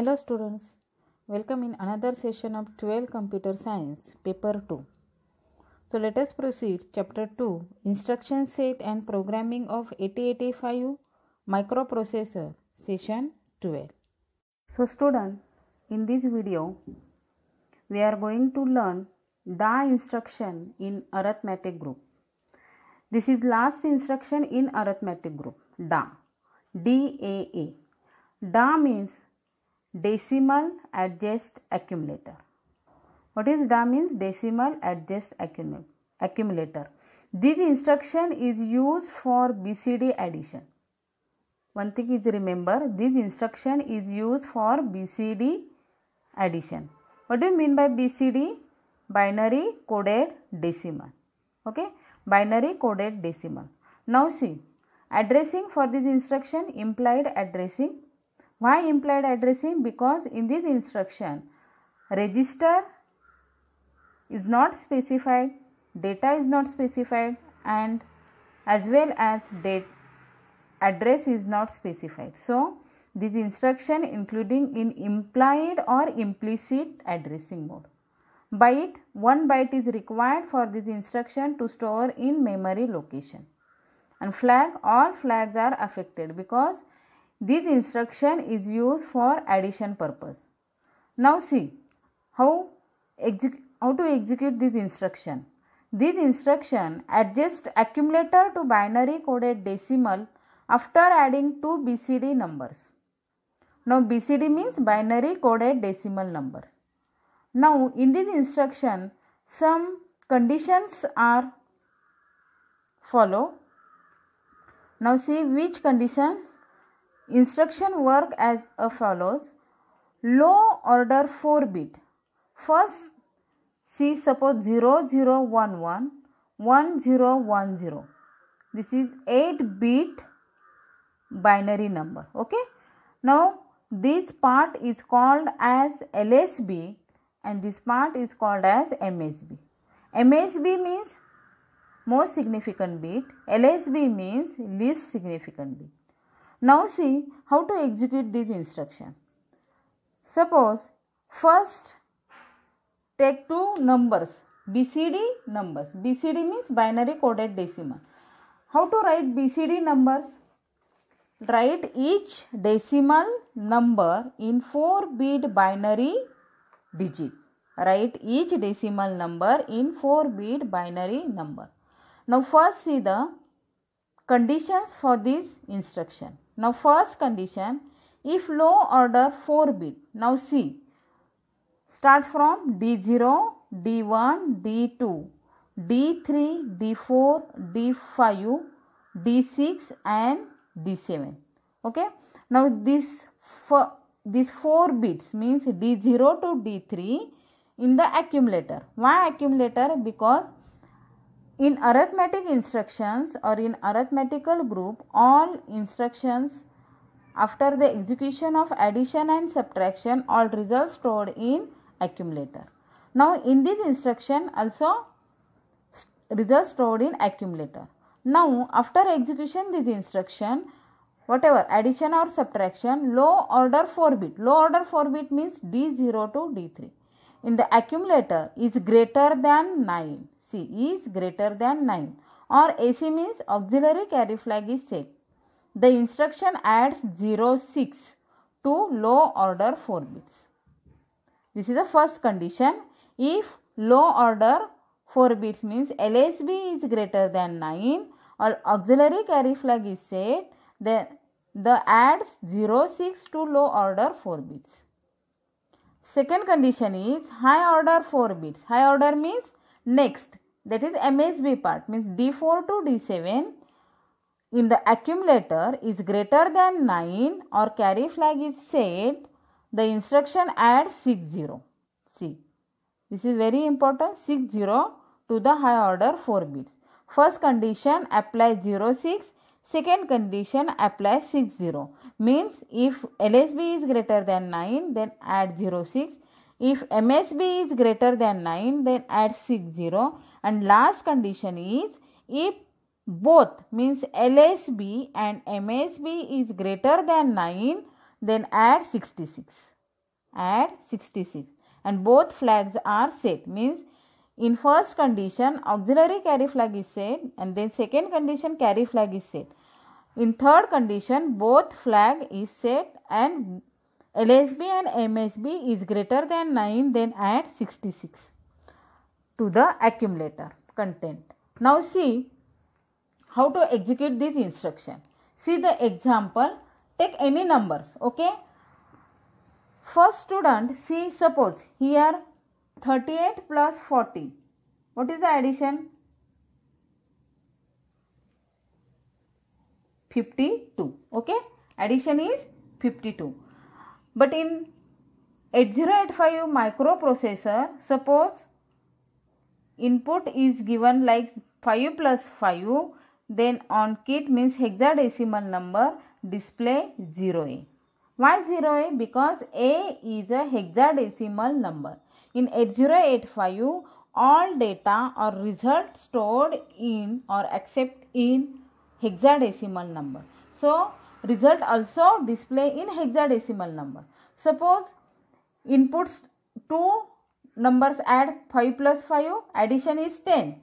Hello students, welcome in another session of 12 Computer Science, Paper 2. So let us proceed chapter 2 Instruction Set and Programming of 8085 Microprocessor, session 12. So student, in this video we are going to learn DA instruction in arithmetic group. This is last instruction in arithmetic group, DA. DAA. DA means decimal adjust accumulator. What is DA means? Decimal adjust accumulator. This instruction is used for BCD addition. One thing is remember this instruction is used for BCD addition. What do you mean by BCD? Binary coded decimal. Okay, binary coded decimal. Now see, addressing for this instruction implied addressing. Why implied addressing? Because in this instruction, register is not specified, data is not specified, and as well as date address is not specified. So, this instruction including in implied or implicit addressing mode. Byte 1 byte is required for this instruction to store in memory location. And flag all flags are affected because this instruction is used for addition purpose. Now see how how to execute this instruction. This instruction adjusts accumulator to binary coded decimal after adding two BCD numbers. Now BCD means binary coded decimal numbers. Now in this instruction some conditions are follow. Now see which conditions instruction work as a follows. Low order 4 bit. First see suppose 0011 1010 this is 8 bit binary number okay? Now this part is called as lsb and this part is called as msb msb means most significant bit. Lsb means least significant bit now see how to execute this instruction. Suppose first take two numbers bcd numbers. Bcd means binary coded decimal. How to write bcd numbers? Write each decimal number in 4 bit binary digit. Write each decimal number in 4 bit binary number. Now first see the conditions for this instruction now first condition if low order 4 bit. Now see start from d0 d1 d2 d3 d4 d5 d6 and d7 okay? Now this these four bits means d0 to d3 in the accumulator. Why accumulator? Because in arithmetic instructions or in arithmetical group all instructions after the execution of addition and subtraction all results stored in accumulator. Now in this instruction also results stored in accumulator. Now after execution this instruction whatever addition or subtraction low order 4 bit. Low order 4 bit means d0 to d3 in the accumulator is greater than 9 see is greater than 9 or ac means auxiliary carry flag is set the instruction adds 06 to low order 4 bits this is the first condition if low order 4 bits means lsb is greater than 9 or auxiliary carry flag is set then the adds 06 to low order 4 bits. Second condition is high order 4 bits. High order means next that is MSB part. Means D4 to D7 in the accumulator is greater than 9 or carry flag is set the instruction adds 60. See this is very important 60 to the high order 4 bits. First condition apply 06 Second condition applies 60 means if LSB is greater than 9 then add 06 if MSB is greater than 9 then add 60 and last condition is if both means LSB and MSB is greater than 9 then add 66 add 66 and both flags are set. Means in first condition auxiliary carry flag is set and then second condition carry flag is set. In third condition both flag is set and lsb and msb is greater than 9 then add 66 to the accumulator content. Now see how to execute this instruction. See the example take any numbers okay? First student see suppose here 38 plus 40 what is the addition? 52 okay? Addition is 52 but in 8085 microprocessor suppose input is given like 5 plus 5 then on kit means hexadecimal number display 0a why 0a because a is a hexadecimal number. In 8085 all data or result stored in or accept in hexadecimal number. So result also display in hexadecimal number. Suppose inputs two numbers add 5 plus 5 addition is 10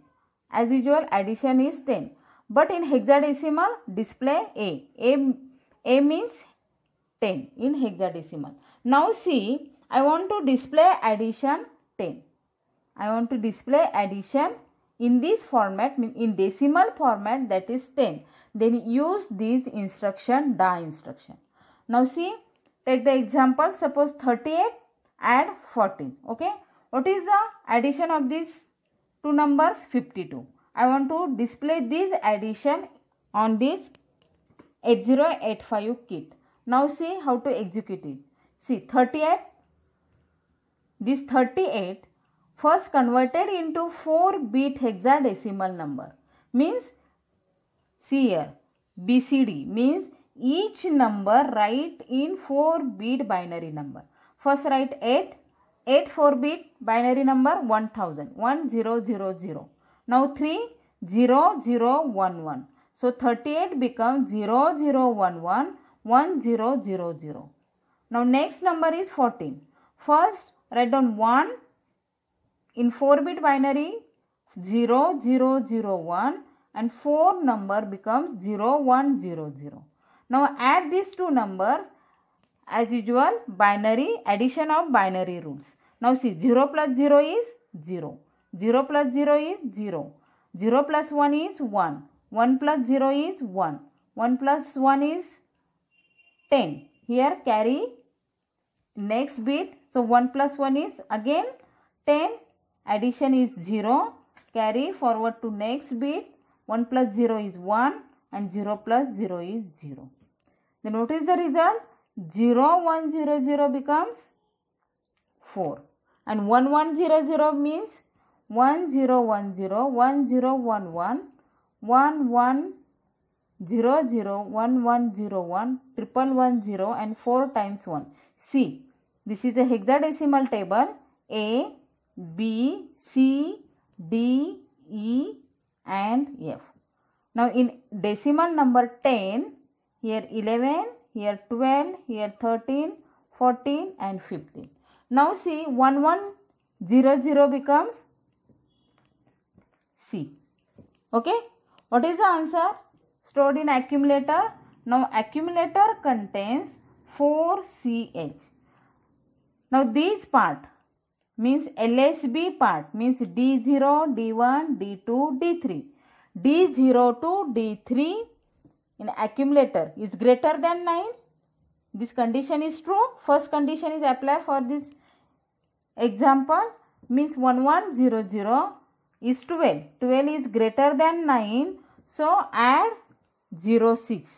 as usual addition is 10 but in hexadecimal display a. A, a means 10 in hexadecimal. Now see i want to display addition 10 i want to display addition in this format in decimal format that is 10 then use this instruction da instruction. Now see take the example suppose 38 add 14 okay what is the addition of these two numbers? 52. I want to display this addition on this 8085 kit. Now see how to execute it. See 38, this 38 first converted into 4 bit hexadecimal number means see here BCD means each number write in 4 bit binary number. First write 8 8 4 bit binary number 1000 1000 now 3 0 0 1 1 so 38 becomes 0 0 1 1 1 0 0 0 now next number is 14 first write down 1 in 4 bit binary 0 0 0 1 and 4 number becomes 0 1 0 0 now add these two numbers as usual binary addition of binary rules now see 0 plus 0 is 0. 0 plus 0 is 0. 0 plus 1 is 1. 1 plus 0 is 1. 1 plus 1 is 10. Here carry next bit. So 1 plus 1 is again 10. Addition is 0. Carry forward to next bit. 1 plus 0 is 1 and 0 plus 0 is 0. Then what is the result? 0 1 0 0 becomes 4 and 1100 means 1010 1011 1100 triple one zero and 4 times 1 see this is a hexadecimal table a b c d e and f. Now in decimal number 10 here 11 here 12 here 13 14 and 15 now see 1100 becomes C. Okay. What is the answer? Stored in accumulator. Now accumulator contains 4CH. Now this part means LSB part means D0, D1, D2, D3. D0 to D3 in accumulator is greater than 9 this condition is true first condition is applied for this example means 1100 is 12 12 is greater than 9 so add 06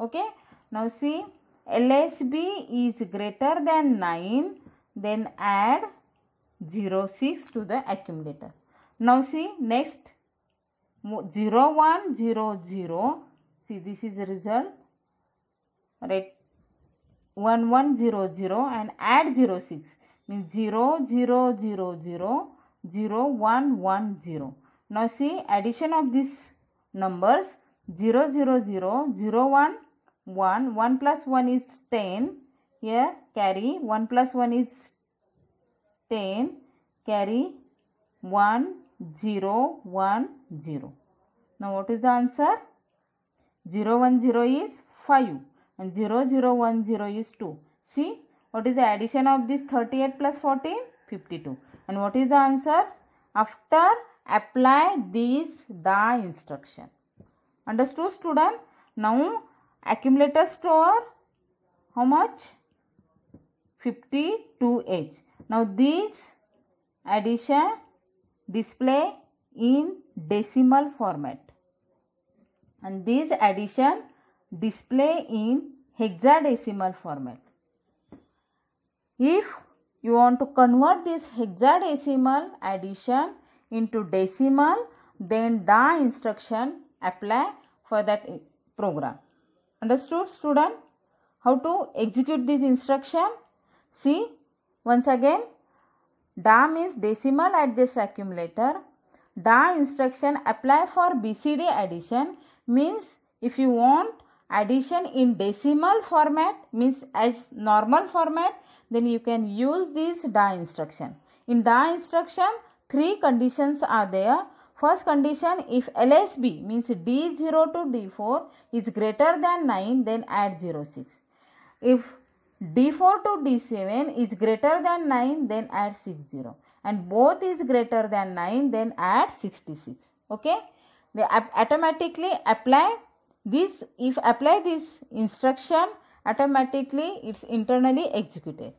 okay? Now see lsb is greater than 9 then add 06 to the accumulator. Now see next 0100 see this is the result. Right? 1100 and add 06 means 0 0 0 0 0 1 1 0. Now see addition of these numbers 0 0 0 0 1 1 1 plus 1 is 10 here carry 1 plus 1 is 10 carry 1 0 1 0 now what is the answer? 0 1 0 is 5 and 0 0 1 0 is 2 see what is the addition of this 38 plus 14 52 and what is the answer? After apply this the instruction. Understood student? Now accumulator store how much? 52h now this addition display in decimal format. And this addition display in hexadecimal format if you want to convert this hexadecimal addition into decimal then the instruction apply for that program. Understood student? How to execute this instruction? See once again da means decimal address accumulator. Da instruction apply for bcd addition. Means if you want addition in decimal format means as normal format then you can use this da instruction in da instruction three conditions are there First condition if LSB means D0 to D4 is greater than 9 then add 06. If D4 to D7 is greater than 9 then add 60 and both is greater than 9 then add 66. Okay. They automatically apply this if apply this instruction automatically it's internally executed.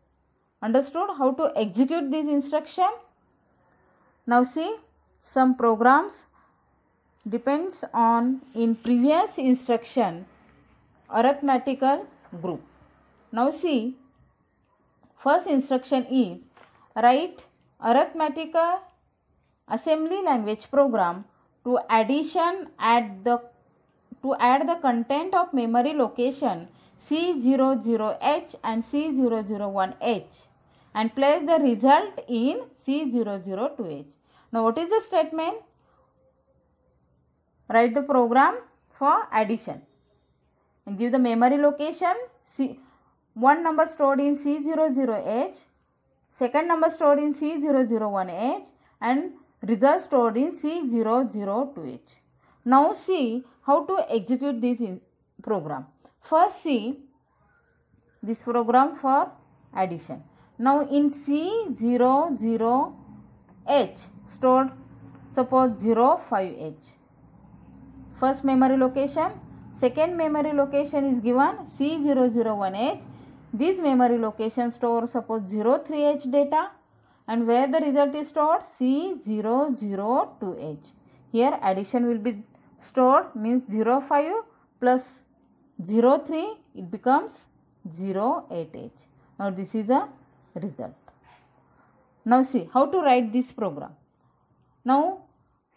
Understood how to execute this instruction? Now see some programs depends on in previous instruction arithmetical group. Now see first instruction is write arithmetical assembly language program to addition at the to add the content of memory location C00H and C001H and place the result in C002H. Now what is the statement? Write the program for addition and give the memory location C one number stored in C00H, second number stored in C001H and result stored in C002H. Now see how to execute this program. First see this program for addition. Now in C00H stored suppose 05H. First memory location, second memory location is given C001H. This memory location store suppose 03H data and where the result is stored C002H. Here addition will be stored means 05 plus 03 it becomes 088. Now this is a result. Now see how to write this program. Now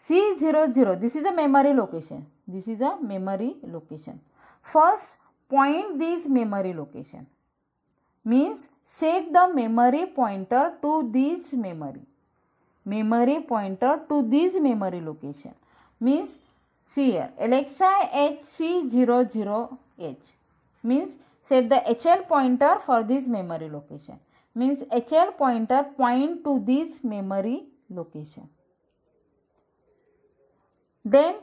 C00 this is a memory location. This is a memory location. First point this memory location means set the memory pointer to this memory. Memory pointer to this memory location means see here LXI HC00 H means set the HL pointer for this memory location. Means HL pointer point to this memory location. Then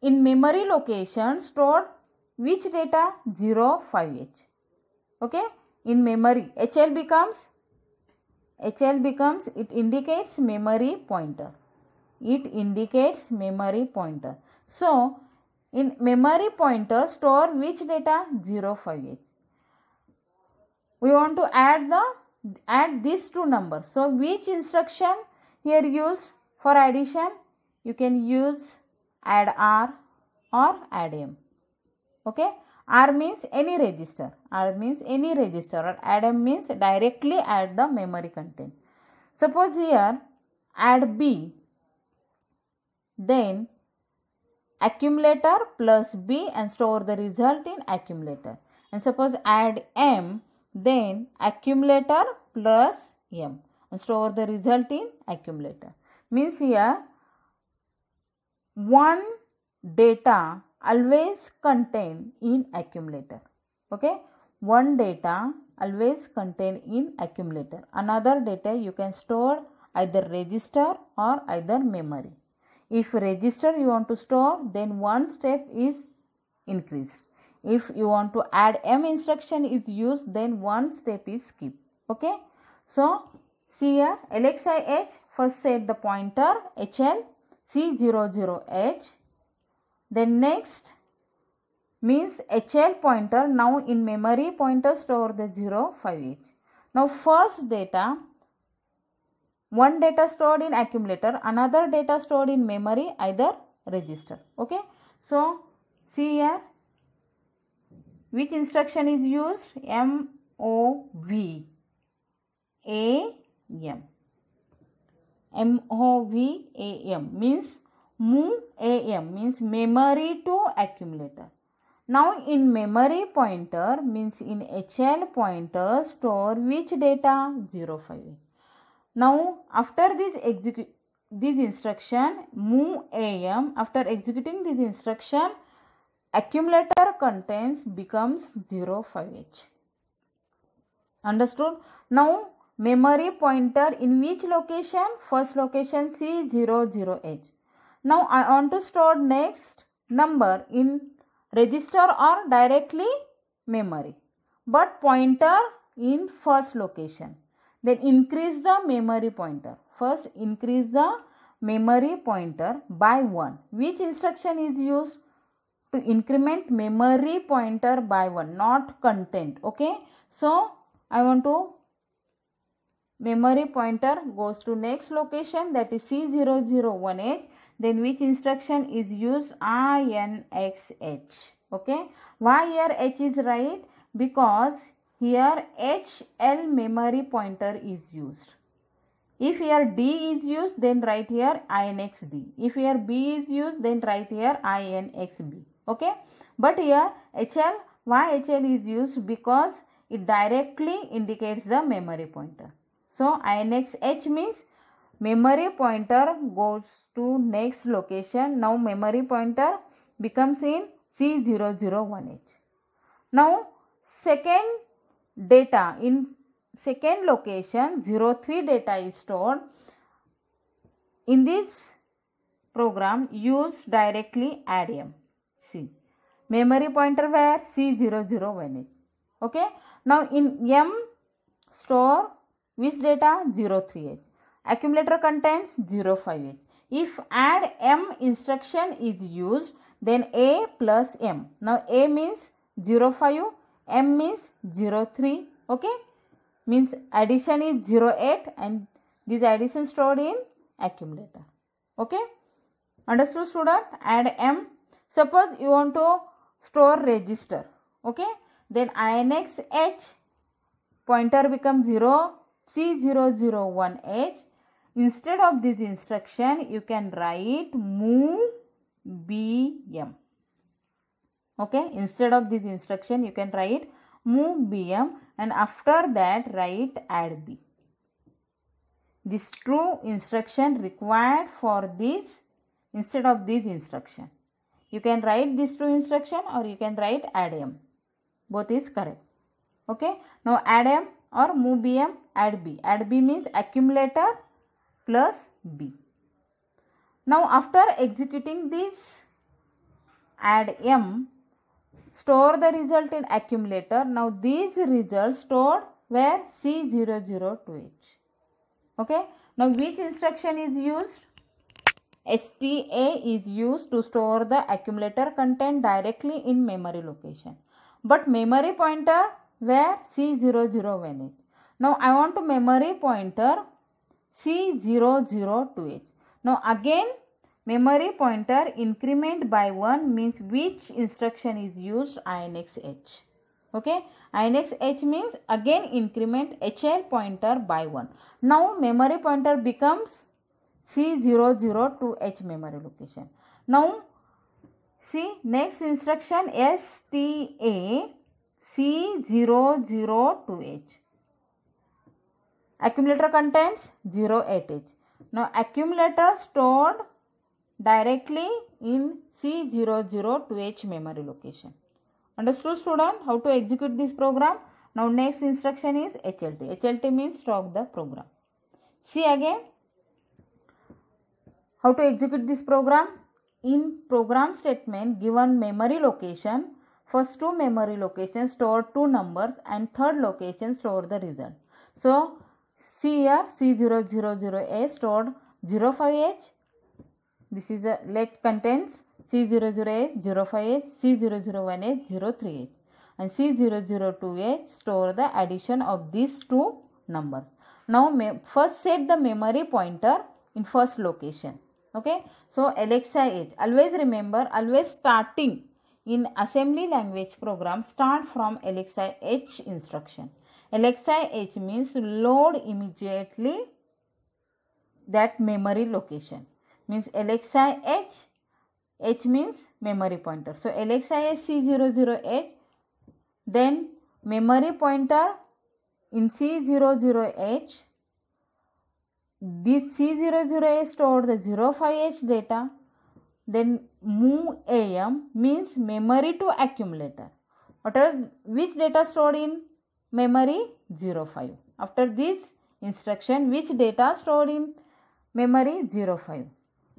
in memory location store which data? 0 5h okay? In memory hl becomes hl becomes it indicates memory pointer. It indicates memory pointer. So in memory pointer store which data 0 5h. We want to add the add these two numbers. So which instruction here used for addition? You can use add R or add M. Okay. R means any register. R means any register or add M means directly add the memory content. Suppose here add B then accumulator plus B and store the result in accumulator. And suppose add M then accumulator plus M and store the result in accumulator. Means here one data always contain in accumulator okay one data always contain in accumulator. Another data you can store either register or either memory. If register you want to store then one step is increased. If you want to add m instruction is used then one step is skipped. Okay. So see here LXIH first set the pointer HL C00H then next means HL pointer now in memory pointer store the 05H. Now first data one data stored in accumulator another data stored in memory either register. Okay? So see here which instruction is used? M o v. A m. M o v a m means move a m means memory to accumulator. Now in memory pointer means in HL pointer store which data? 05. Now after this execute this instruction move AM after executing this instruction accumulator contents becomes 05H. Understood? Now memory pointer in which location? First location C00H. Now I want to store next number in register or directly memory but pointer in first location then increase the memory pointer. First increase the memory pointer by 1 which instruction is used? To increment memory pointer by 1 not content. Okay? So i want to memory pointer goes to next location that is c001h then which instruction is used? INXH okay? Why here H is right? Because here HL memory pointer is used. If here D is used then write here INXD if here B is used then write here INXB okay? But here HL why HL is used? Because it directly indicates the memory pointer. So INXH means memory pointer goes to next location. Now memory pointer becomes in C001H now second data in second location 03 data is stored. In this program use directly addm see memory pointer where? C001H okay? Now in m store which data? 03H accumulator contains 05H. If add M instruction is used then A plus M. Now A means 05, M means 03 okay? Means addition is 08 and this addition stored in accumulator okay? Understood student? Add M. Suppose you want to store register okay? Then INX H pointer becomes 0 C001H Instead of this instruction, you can write move BM. Okay, instead of this instruction, you can write move BM and after that write add B. This true instruction required for this instead of this instruction. You can write this true instruction or you can write add M. Both is correct. Okay. Now add M or move BM add B. Add B means accumulator plus b. Now after executing this add m store the result in accumulator. Now these results stored where C002H. Okay. Now which instruction is used? STA is used to store the accumulator content directly in memory location. But memory pointer where C001H. Now I want to memory pointer C002H. Now again memory pointer increment by 1 means which instruction is used INXH. Okay, INXH means again increment HL pointer by 1. Now memory pointer becomes C002H memory location. Now see next instruction STA C002H accumulator contains 08H. Now accumulator stored directly in C002H memory location. Understood student how to execute this program? Now next instruction is HLT. HLT means stop the program. See again how to execute this program? In program statement given memory location, first two memory location store two numbers and third location store the result. So see here C000A stored 05H. This is a let contains C008 05H, C001H 03H and C002H store the addition of these two numbers. Now first set the memory pointer in first location. Okay? So LXI H always remember always starting in assembly language program start from LXI H instruction. LXI H means load immediately that memory location means LXI H means memory pointer so LXI H C00H then memory pointer in C00H this C00A stored the 05H data. Then move AM means memory to accumulator. What are which data stored in memory 05. After this instruction which data stored in memory 05.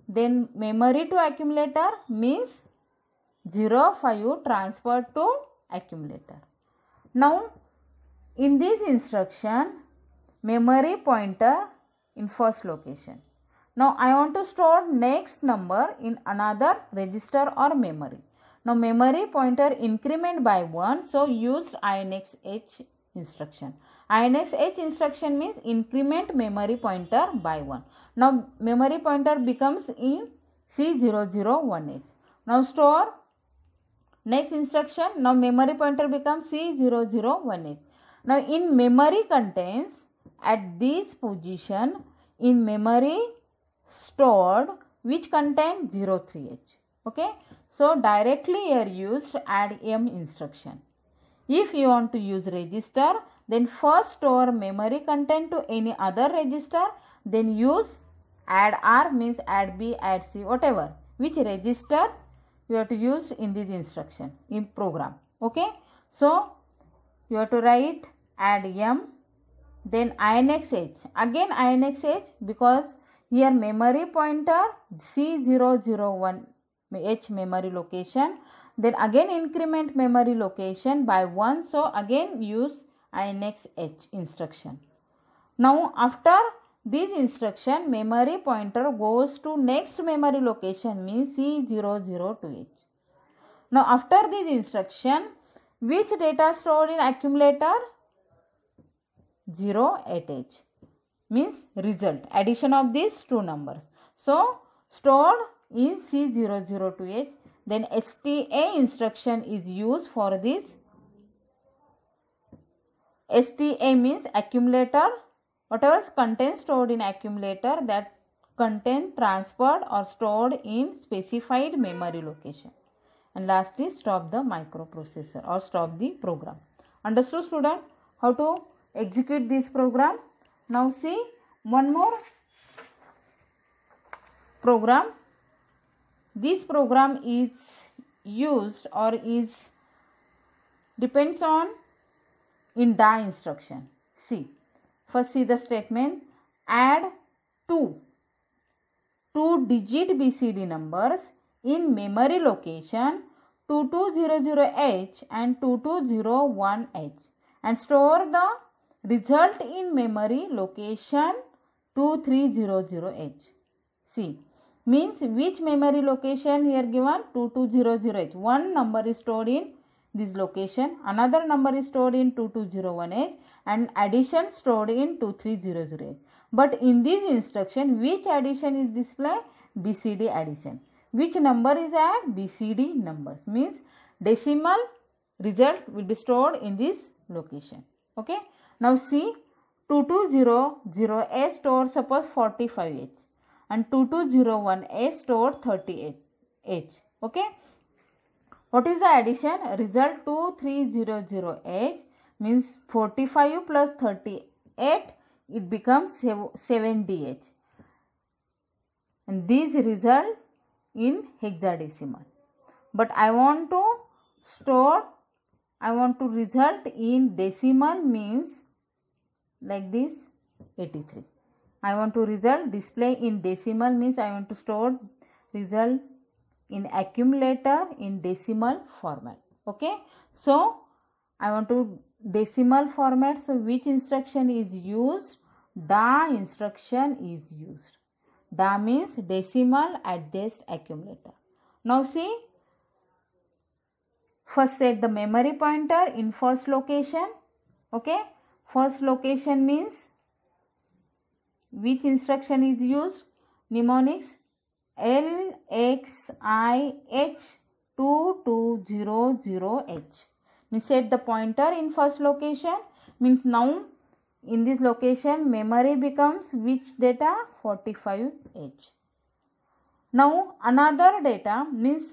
Then memory to accumulator means 0, 05 transferred to accumulator. Now in this instruction memory pointer in first location. Now I want to store next number in another register or memory. Now memory pointer increment by 1 so use INX H instruction. INX H instruction means increment memory pointer by 1. Now memory pointer becomes in C001H. Now store next instruction now memory pointer becomes C001H. Now in memory contains at this position in memory stored which contain 03h okay so directly here used add m instruction if you want to use register then first store memory content to any other register then use add r means add b add c whatever which register you have to use in this instruction in program okay so you have to write add m then INX H. Again INX H because here memory pointer C001 H memory location. Then again increment memory location by 1. So again use INX H instruction. Now after this instruction memory pointer goes to next memory location means C002H. Now after this instruction which data stored in accumulator 0 8h means result addition of these two numbers. So stored in C002H then STA instruction is used for this. STA means accumulator whatever is content stored in accumulator that content transferred or stored in specified memory location. And lastly stop the microprocessor or stop the program. Understood student how to execute this program. Now see one more program. This program is used or is depends on in die instruction. See first see the statement add two two digit BCD numbers in memory location 2200H and 2201H and store the Result in memory location 2300H. See, means which memory location here given 2200H. One number is stored in this location, another number is stored in 2201H and addition stored in 2300H. But in this instruction, which addition is displayed? BCD addition. Which number is add? BCD numbers. Means decimal result will be stored in this location. Okay. Now see 2200A store suppose 45H and 2201A store 38H. Okay. What is the addition? Result 2300H means 45 plus 38 it becomes 7DH and these result in hexadecimal. But I want to store I want to result in decimal means like this 83. I want to result display in decimal means I want to store result in accumulator in decimal format. Okay. So, I want to decimal format. So, which instruction is used? the instruction is used. the means decimal adjust accumulator. Now see, first set the memory pointer in first location. Okay, first location means which instruction is used? Mnemonics LXIH2200H. Means set the pointer in first location. Means now in this location memory becomes which data? 45h now another data means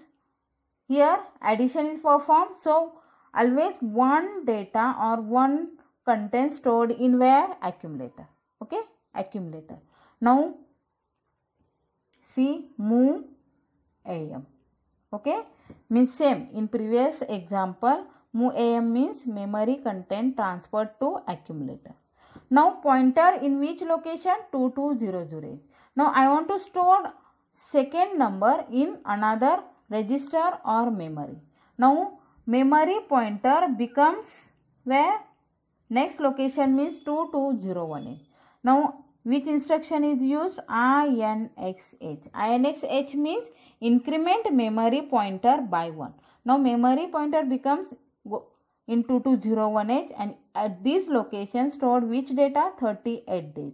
here addition is performed. So always one data or one content stored in where? Accumulator. Okay? Accumulator. Now see move am okay means same in previous example move am means memory content transferred to accumulator now pointer in which location? 2200. Now I want to store second number in another register or memory. Now memory pointer becomes where? Next location means 2201. Now which instruction is used? INXH. INXH means increment memory pointer by 1. Now memory pointer becomes in 2201H and at this location stored which data 38 data.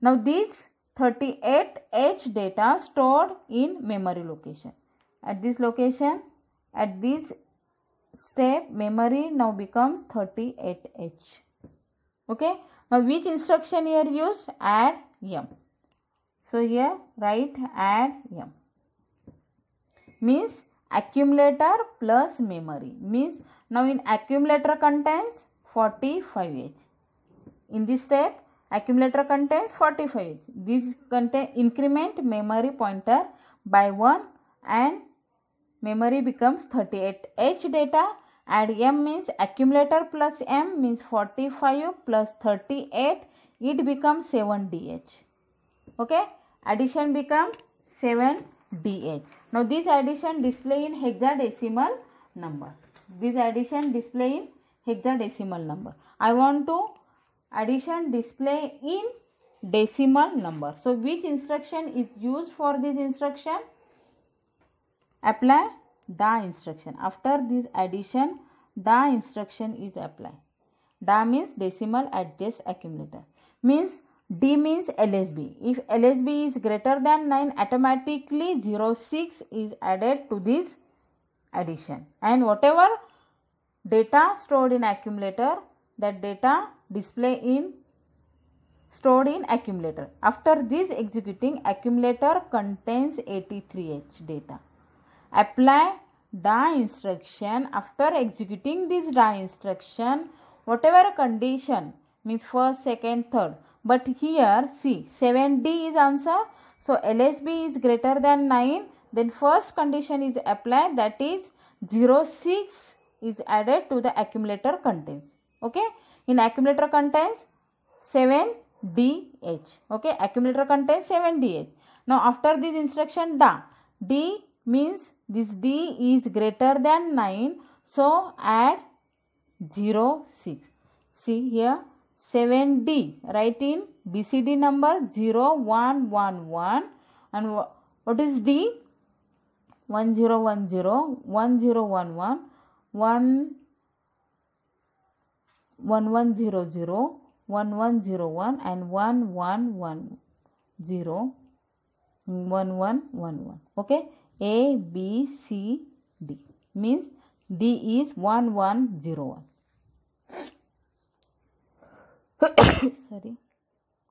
Now these 38H data stored in memory location. At this location at this step memory now becomes 38H. Okay. Now which instruction here used? Add M. So here write add M. Means accumulator plus memory means now in accumulator contains 45H. In this step accumulator contains 45H. This contain increment memory pointer by 1 and memory becomes 38H data add M means accumulator plus M means 45 plus 38 it becomes 7DH. Okay addition becomes 7DH. Now this addition display in hexadecimal number this addition display in hexadecimal number. I want to addition display in decimal number. So which instruction is used for this instruction? Apply the instruction. After this addition, the instruction is applied. Da means decimal adjust accumulator. Means D means LSB. If LSB is greater than 9, automatically 06 is added to this addition and whatever data stored in accumulator that data display in stored in accumulator. After this executing accumulator contains 83H data. Apply DA instruction after executing this DA instruction whatever condition means first, second, third. But here see 7D is answer. So LSB is greater than 9 then first condition is applied that is 06 is added to the accumulator contents. Okay. In accumulator contains 7DH. Okay. Accumulator contains 7DH. Now after this instruction DA. D means this D is greater than 9. So add 0, 6. See here 7D. Write in BCD number 0, 1, 1, 1. And what is D? 1010, 1011, 1 1100, 1101 and 1110, 1111. Okay. A, B, C, D means D is 1101. Sorry.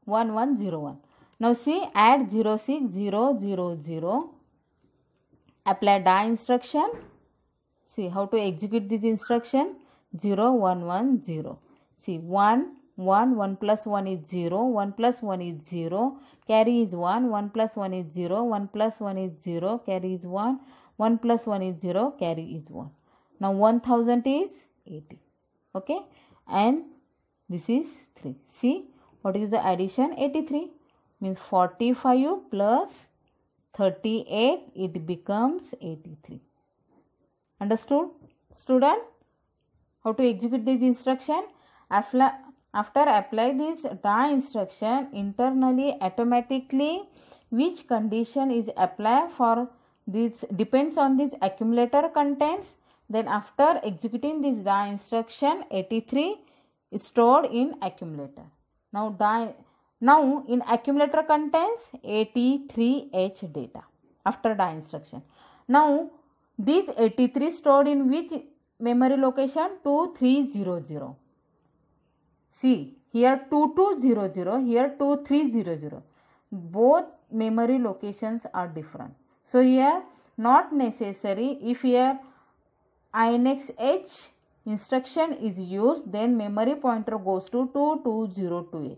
1101. Now see add 06000 apply DA instruction. See how to execute this instruction 0 1 1 0. See 1 1 1 plus 1 is 0 1 plus 1 is 0 carry is 1 1 plus 1 is 0 1 plus 1 is 0 carry is 1 1 plus 1 is 0 carry is 1. Now 1000 is 80. Okay. And this is 3. See what is the addition? 83 means 45 plus 38 it becomes 83. Understood? Student? How to execute this instruction? After apply this DAA instruction internally automatically which condition is applied for this depends on this accumulator contents then after executing this DAA instruction 83 is stored in accumulator. Now die now in accumulator contains 83H data after DAA instruction. Now this 83 stored in which memory location 2300. See here 2200 here 2300. Both memory locations are different. So here not necessary if here INX H instruction is used then memory pointer goes to 2202H.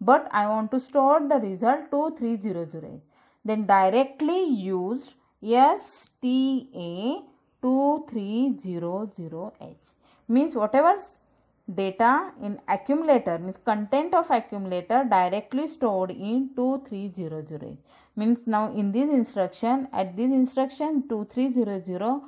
But I want to store the result 2300H. Then directly used STA 2300H means whatever data in accumulator means content of accumulator directly stored in 2300 means now in this instruction at this instruction 2300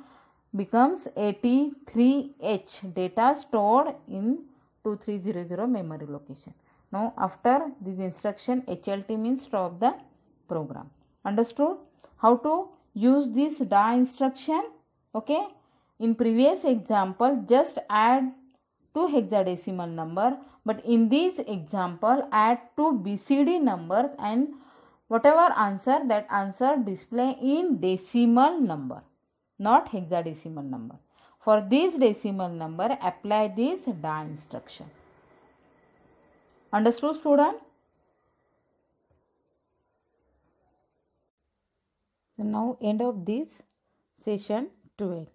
becomes 83h data stored in 2300 memory location. Now after this instruction hlt means stop the program. Understood? How to use this DAA instruction? Okay. In previous example just add two hexadecimal number but in this example add two BCD numbers and whatever answer that answer display in decimal number not hexadecimal number. For this decimal number apply this DAA instruction. Understood student? Now end of this session 12.